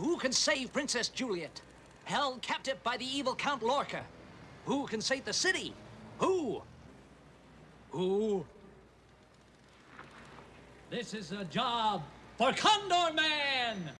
Who can save Princess Juliet? Held captive by the evil Count Lorca? Who can save the city? Who? Who? This is a job for Condor Man!